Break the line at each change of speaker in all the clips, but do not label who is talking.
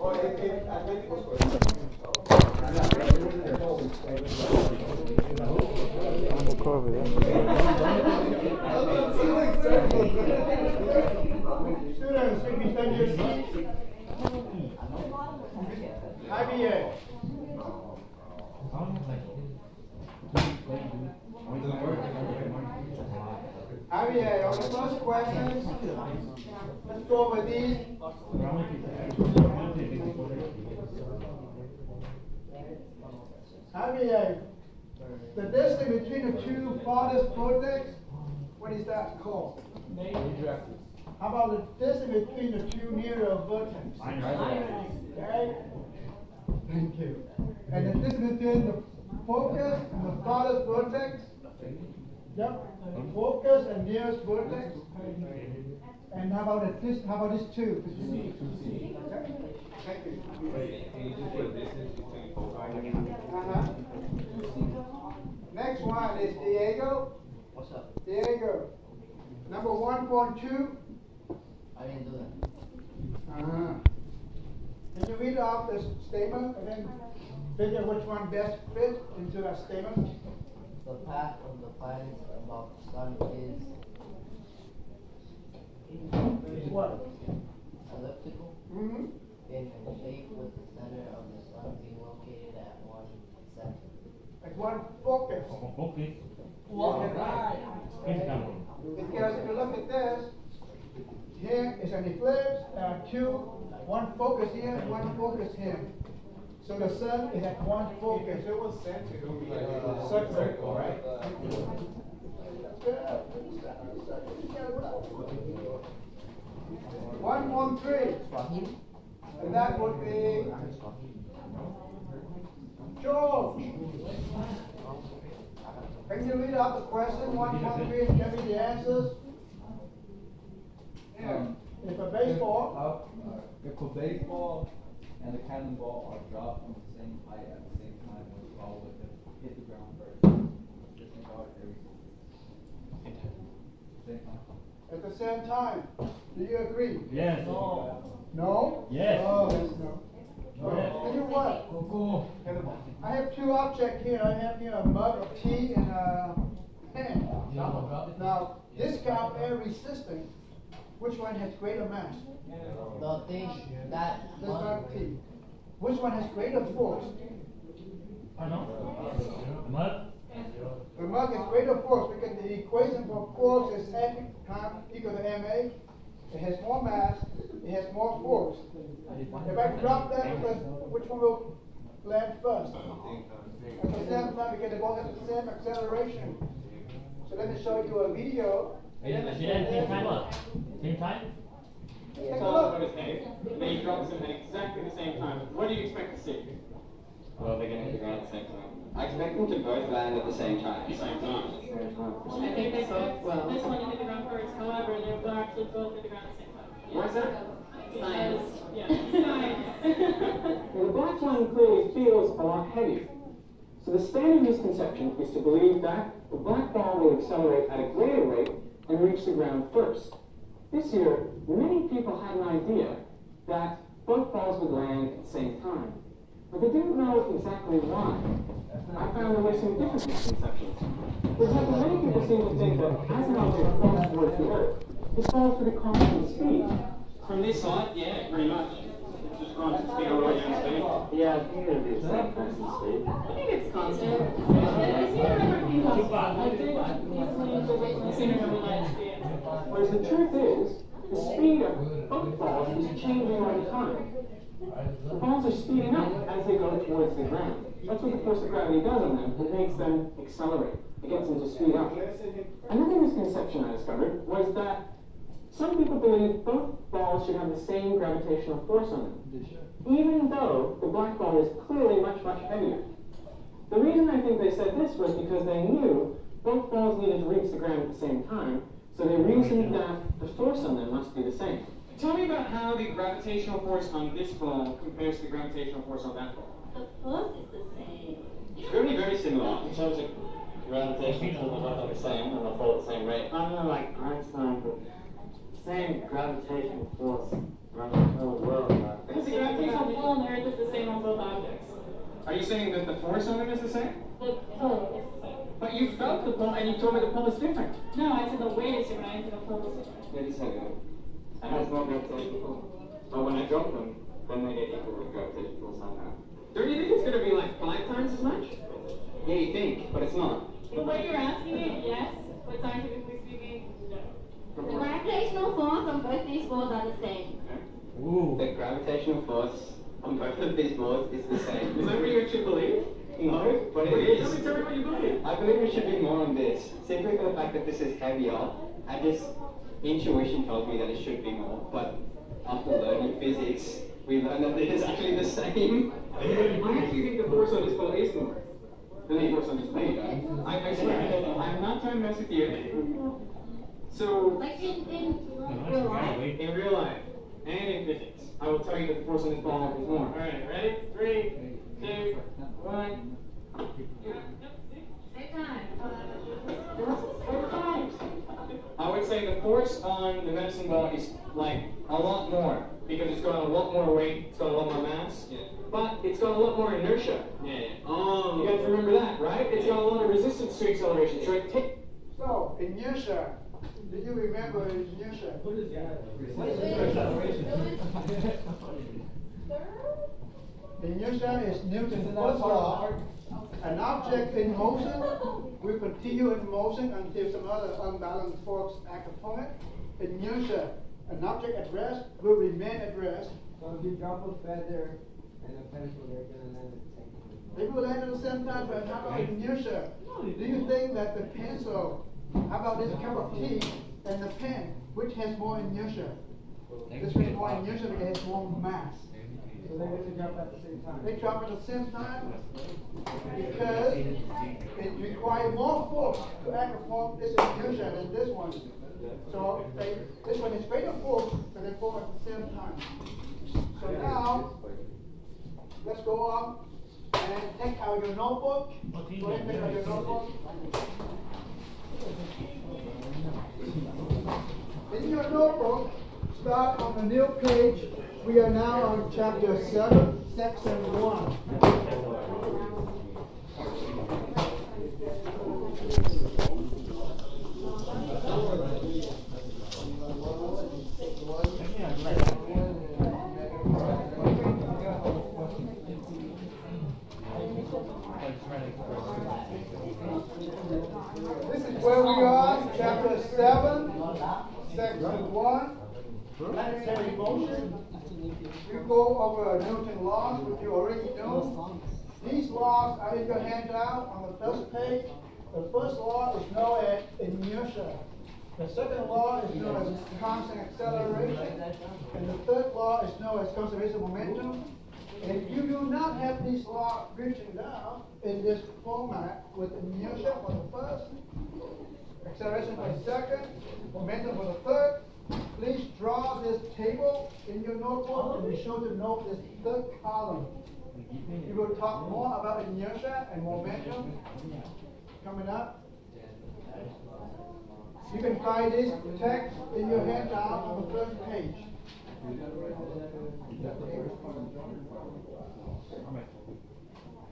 Students, if you stand your seats. IBA. IBA, on the first question, let's go over these. IBA, the distance between the two farthest vertex, what is that called? How about the distance between the two nearer vertex? Okay? Thank you. And the distance between the focus and the farthest vertex? Yep, focus and nearest vertex? And how about this, how about this two? Okay. Thank you. Uh-huh. Next one is Diego.
What's up?
Diego. Number one point two.
I didn't do that.
Uh-huh. Can you read off the statement and then figure which one best fits into that statement?
The path of the planets about the sun is
Is what?
elliptical
Mm-hmm.
in shape with the center of the sun being located at one center.
Like one focus.
Okay.
Because if you look at this, here is an ellipse, there are two, one focus here, one focus here. So the sun is at one focus.
If it was centered, it would be like
Uh,
a
circle.
circle, right?
One, one, three, and that would be George. Can you read out the question, one, one, three, and give me the answers? Yeah, if a baseball,
How, uh, if a baseball and a cannonball are dropped from the same height at the same time the ball would hit, hit the ground first, disregard every same time.
At the same time, do you agree?
Yes.
No?
Yes.
Oh, that's no.
Yes.
Tell you what, I have two objects here, I have here a mug of tea and a pen. Now, this guy air resistant, which one has greater mass?
The thing that
This
must
mug tea. Which one has greater force?
I know. Mud?
The mug has greater force because the equation for force is F times equal to ma. It has more mass, it has more force. If I drop that, which one will land first? At the same time, because they both have the same acceleration. So let me show you a video.
Yeah, same time? Same time?
Take a
Tell us what
look.
his name, and then he drops them at exactly the same time. What do you expect to see?
Well, they're gonna hit the ground at the same time. I expect them to both land at the same time.
At the same time.
I think they both, well, this one hit the ground first, however, they will actually both hit the ground at the same time.
Why is that?
Science. Yeah, science.
Well, the black line clearly feels a lot heavier. So the standard misconception is to believe that the black ball will accelerate at a greater rate and reach the ground first. This year, many people had an idea that both balls would land at the same time. But they didn't know exactly why. I found there were some different misconceptions. For example, many people seem to think that as an object falls towards the Earth, it falls with a constant speed. From this side, yeah, pretty much. It's just constant speed all the way down speed.
Yeah, I think it'll be the same constant speed.
I think it's constant. I seem to remember these also. I did easily I seem to remember light speed.
Whereas the truth is, the speed of both balls is changing all the time. The balls are speeding up as they go towards the ground. That's what the force of gravity does on them. It makes them accelerate. It gets them to speed up. Another misconception I discovered was that some people believe both balls should have the same gravitational force on them, even though the black ball is clearly much, much heavier. The reason I think they said this was because they knew both balls needed to reach the ground at the same time, so they reasoned that the force on them must be the same. Tell me about how the gravitational force on this ball compares to the gravitational force on that ball.
The force is the same.
It's very, very similar in terms of gravitational pull are the same and they fall at the same rate.
I don't know, like Einstein, but same gravitational force around the whole world, right?
Because the gravitational pull
on the earth is the same on both objects.
Are you saying that the force on them is the same?
The pull is the same.
But you felt the pull and you told me the pull is different.
No, I said the weight is different, I said the pull is different.
Wait a second. I has no gravitational pull. But when I drop them, then they get equal with gravitational pull somehow.
Don't you think it's gonna be like five times as much?
Yeah, you think, but it's not.
The way you're asking it, yes, but scientifically speaking, no.
The gravitational force on both these balls are the same.
Ooh.
The gravitational force on both of these balls is the same.
Is that what you actually believe?
No, but it
Tell
is.
me, tell me what you believe.
I believe it should be more on this. Simply for the fact that this is heavier, I just intuition tells me that it should be more. But after learning physics, we learned that it is actually the same.
I actually think the force on this ball is more than the force on this ball. I, I swear, I'm not trying to mess with you. So,
Like in, in real life.
in real life and in physics, I will tell you that the force on this ball is more. Alright, ready? Three, two, one.
Same time.
Four times. I would say the force on the medicine ball is like a lot more because it's got a lot more weight, it's got a lot more mass,
Yeah.
but it's got a lot more inertia.
Yeah, yeah.
Oh. You guys remember that, right? It's got a lot of resistance to acceleration, so it takes.
So, inertia, do you remember inertia?
What is that?
acceleration Inertia is Newton's first law. An object in motion will continue in motion until some other unbalanced force act upon it. Inertia, an object at rest will remain at rest.
So if you drop a feather and a pencil, they're gonna land at the same time.
They will land at the same time, but how about inertia? Do you think that the pencil, how about this cup of tea and the pen, which has more inertia? This one has more inertia because it has more mass.
So they're gonna drop at the same time.
They drop at the same time because it requires more force to act upon this inertia than this one. So they, this one is greater force, but they fall at the same time. So now, let's go on and take out your notebook. Go ahead and take out your notebook. In your notebook, start on the new page. We are now on chapter 7, section 1. This is where we are, chapter 7, section 1. You go over Newton laws, which you already know. These laws are in your handout on the first page. The first law is known as inertia. The second law is known as constant acceleration. And the third law is known as conservation momentum. And you do not have these laws written down in this format with inertia for the first, acceleration for the second, momentum for the third, Please draw this table in your notebook and be sure to note this third column. We will talk more about inertia and momentum coming up. You can find this text in your handout on the first page.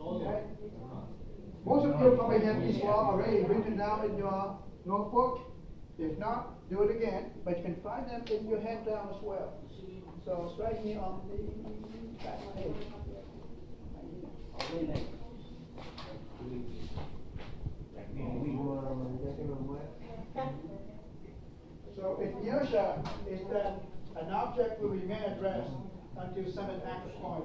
Okay? Most of you probably have this law already written down in your notebook. If not, do it again, but you can find them in your handout as well. So right here on the back page. So if inertia is that an object will remain at rest until some act point.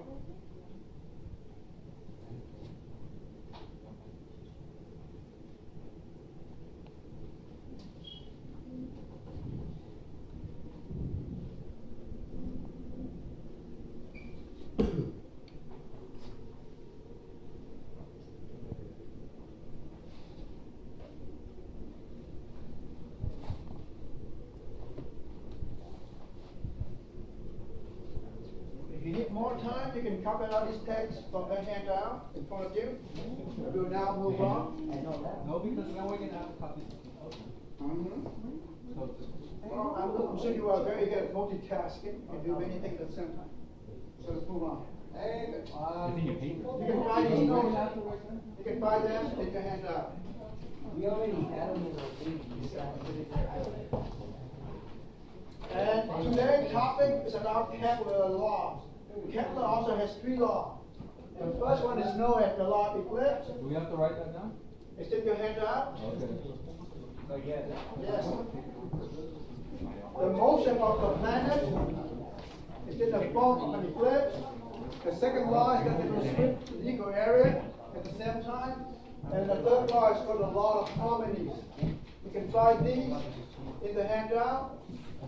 If you need more time, you can copy out these texts from the handout in front of you. We will now move on.
No, because now we're gonna have copies of the other.
Mhm.
So.
Well, I'm, I'm sure you are very good at multitasking, you can do many things at the same time. So let's move on.
So
Um,
It's in your paper.
You can find these notes, you can find them, take your hands out.
We already had them in the thing, we started.
And today's topic is about Kepler laws. Kepler also has three laws. The first one is known as the law of ellipse.
Do we have to write that down?
Extend your hand out.
Okay.
Yes. The motion of the planet is in the form of an ellipse. The second law is that it will split the equal area at the same time. And the third law is called the law of harmonies. You can find these in the handout.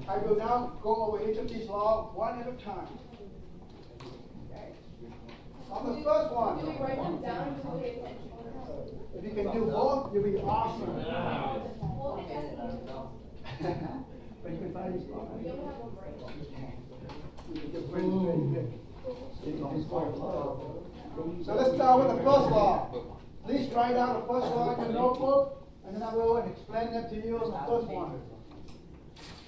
I will now go over each of these laws one at a time. Okay. On the first one,
Do we write them down to pay attention?
if you can do both, you'll be awesome.
Well.
But you can find these laws.
We don't have a break.
So let's start with the first law. Please write down the first law in your notebook, and then I will explain them to you on the first one.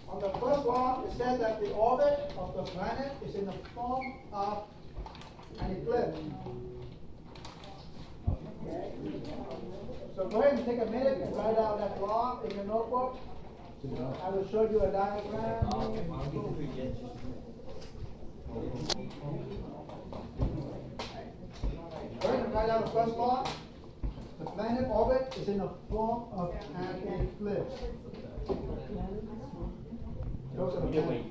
On the first law, it says that the orbit of the planet is in the form of an ellipse. So go ahead and take a minute and write out that law in your notebook. I will show you a diagram. And write out the first law. The planet orbit is in the form of an ellipse. Those are the.